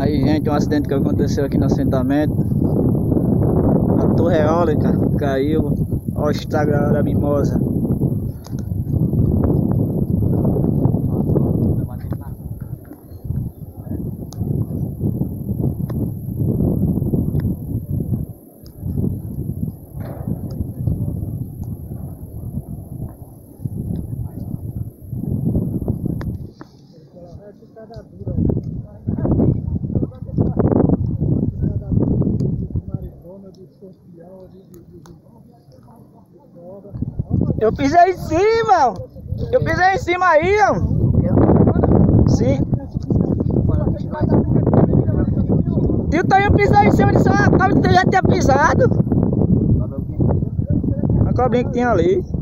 Aí, gente, um acidente que aconteceu aqui no assentamento. A torre eólica caiu. Olha o estrago da mimosa. Eu pisei em cima! Eu pisei em cima aí, ó! Sim! E o Tonho pisou em cima só a cobra já tinha pisado! A cobrinha que tinha ali.